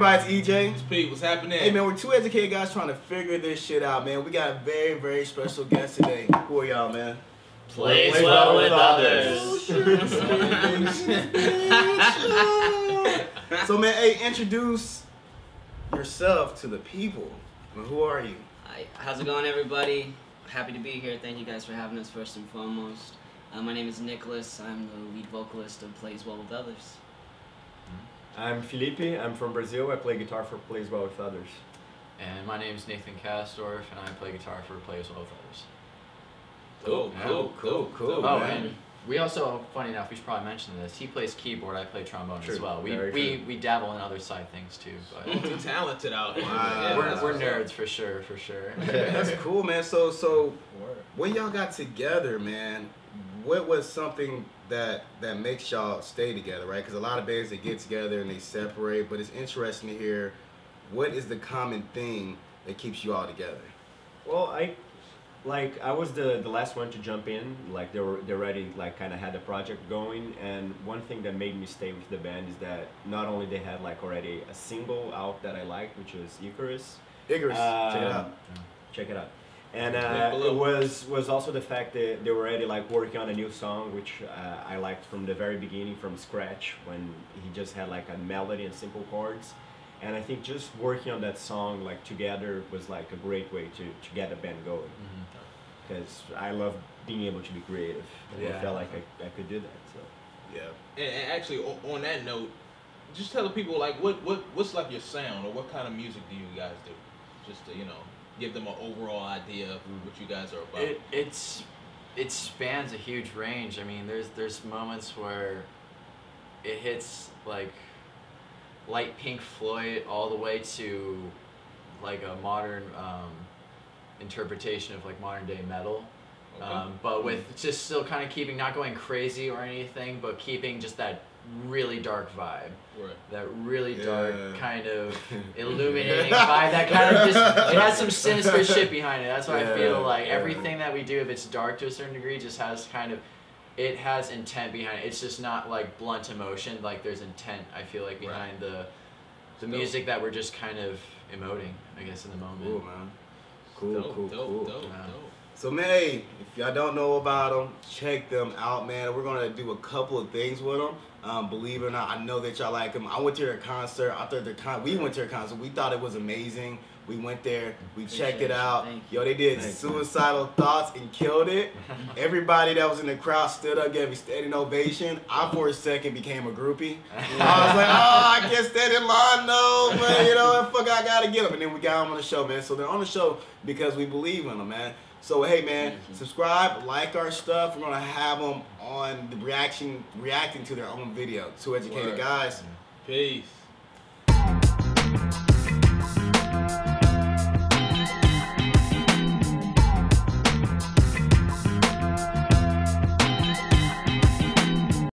right, it's EJ. It's Pete. What's happening? Hey man, we're two educated guys trying to figure this shit out, man. We got a very, very special guest today. Who are y'all, man? Plays Plays well well with with others. so man, hey, introduce yourself to the people. I mean, who are you? Hi, how's it going, everybody? Happy to be here. Thank you guys for having us first and foremost. Uh, my name is Nicholas. I'm the lead vocalist of Plays Well with Others. I'm Felipe. I'm from Brazil. I play guitar for Plays Well with Others. And my name is Nathan Kastorf, and I play guitar for Plays Well with Others. Cool, Yeah. cool, cool, Cool, cool. Oh, man. and we also, funny enough, we should probably mention this. He plays keyboard, I play trombone True, as well. We, very we, true. we dabble in other side things too, but Multi-talented out here. Wow. Yeah, we're, we're nerds for sure, for sure. That's cool, man. So, so when y'all got together, man, what was something that that makes y'all stay together, right? Because a lot of bands they get together and they separate, but it's interesting to hear what is the common thing that keeps you all together. Well, I like I was the the last one to jump in. Like they were they already like kind of had the project going, and one thing that made me stay with the band is that not only they had like already a single out that I liked, which was Icarus. Icarus, check it Um, out. Check it out. And uh, it was was also the fact that they were already like working on a new song, which uh, I liked from the very beginning, from scratch, when he just had like a melody and simple chords. And I think just working on that song like together was like a great way to, to get the band going. Mm-hmm. Because I love being able to be creative, and I felt like I, I could do that. So. Yeah. And, and actually, on, on that note, just tell the people like what what what's like your sound or what kind of music do you guys do? Just to you know give them an overall idea of mm-hmm. what you guys are about. It it's it spans a huge range. I mean, there's there's moments where it hits like light Pink Floyd all the way to like a modern um, interpretation of like modern day metal. Okay. Um, but with just still kind of keeping not going crazy or anything, but keeping just that really dark vibe, right. that really dark Yeah. kind of illuminating vibe. That kind of just it has some sinister shit behind it. That's why I feel like yeah. everything that we do, if it's dark to a certain degree, just has kind of it has intent behind it. It's just not like blunt emotion. Like there's intent. I feel like Right. behind the the Dope. music that we're just kind of emoting. I guess in the moment. Cool, man. Cool, dope, cool, dope, cool. dope, Yeah. Dope. So, man, hey, if y'all don't know about them, check them out, man. We're gonna do a couple of things with them. Um, believe it or not, I know that y'all like them. I went to their concert. I thought their con- we went to their concert. We thought it was amazing. We went there. We checked it out. Thank Yo, they did Thank you. suicidal thoughts and killed it. Everybody that was in the crowd stood up, gave me standing ovation. I, for a second, became a groupie. I was like, oh, I can't stand in line, no, man. You know, fuck, I gotta get them. And then we got them on the show, man. So they're on the show because we believe in them, man. So hey, man, mm-hmm. subscribe, like our stuff. We're gonna have them on the reaction, reacting to their own video. Two educated Word. guys. Peace.